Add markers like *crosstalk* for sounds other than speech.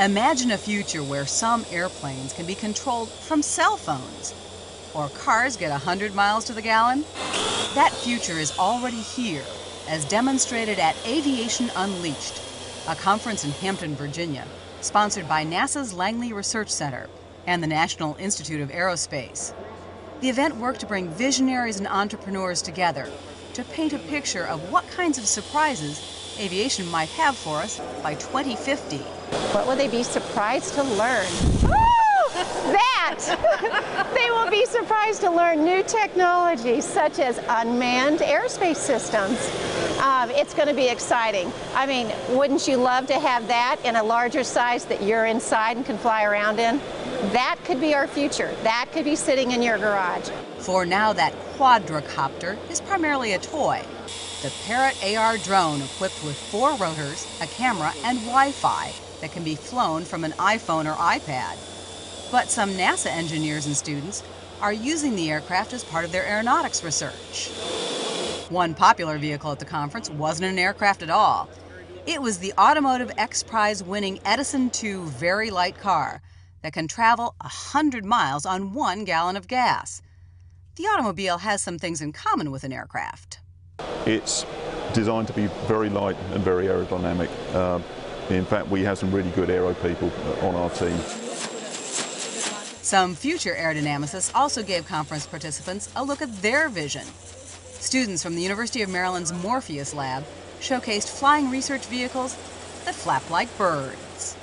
Imagine a future where some airplanes can be controlled from cell phones, or cars get 100 miles to the gallon. That future is already here, as demonstrated at Aviation Unleashed, a conference in Hampton, Virginia, sponsored by NASA's Langley Research Center and the National Institute of Aerospace. The event worked to bring visionaries and entrepreneurs together to paint a picture of what kinds of surprises aviation might have for us by 2050. What will they be surprised to learn? that! *laughs* they will be surprised to learn new technologies such as unmanned airspace systems. Um, it's going to be exciting. I mean, wouldn't you love to have that in a larger size that you're inside and can fly around in? That could be our future. That could be sitting in your garage. For now, that quadricopter is primarily a toy. The Parrot AR drone equipped with four rotors, a camera, and Wi-Fi that can be flown from an iPhone or iPad. But some NASA engineers and students are using the aircraft as part of their aeronautics research. One popular vehicle at the conference wasn't an aircraft at all. It was the Automotive X Prize winning Edison II very light car that can travel 100 miles on one gallon of gas. The automobile has some things in common with an aircraft. It's designed to be very light and very aerodynamic. Uh, in fact, we have some really good aero people on our team. Some future aerodynamicists also gave conference participants a look at their vision. Students from the University of Maryland's Morpheus Lab showcased flying research vehicles that flap like birds.